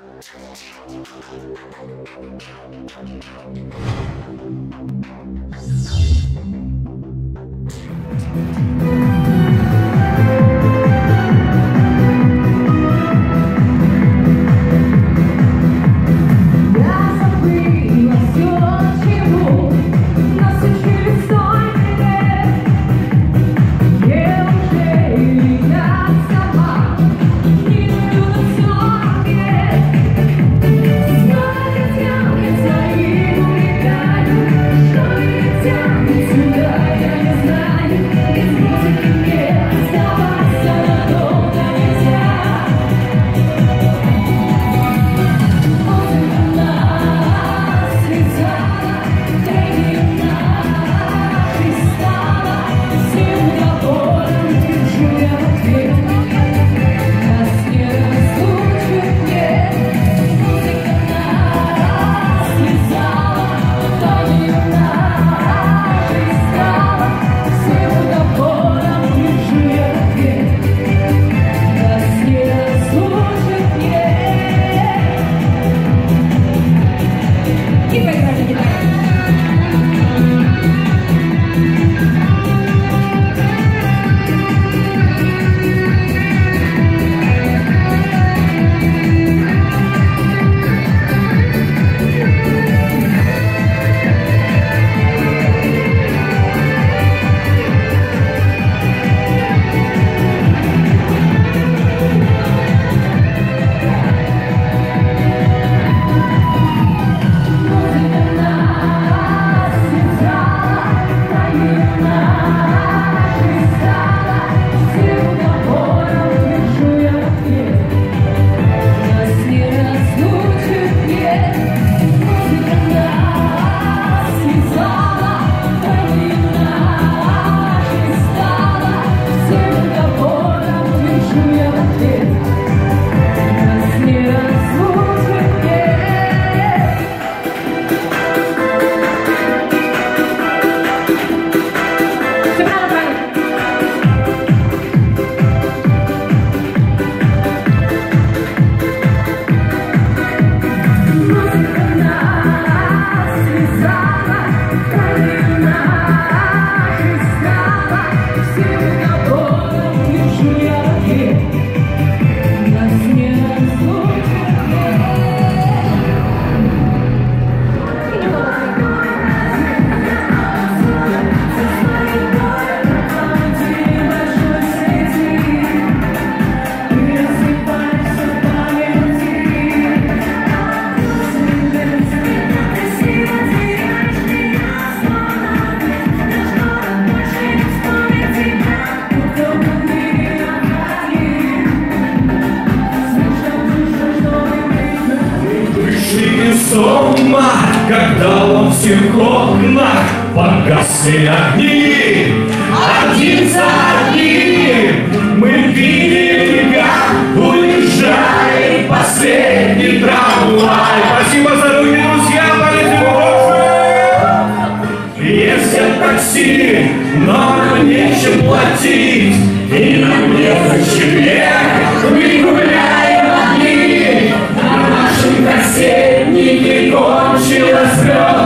Thank you. Julia, с ума, когда во всех окнах погасли огни. Один за одним мы видим тебя уезжает последний трамвай. Спасибо за руки, друзья, полетим больше. Если такси, но нечем платить, и нам не зачем, мы кончилась слез.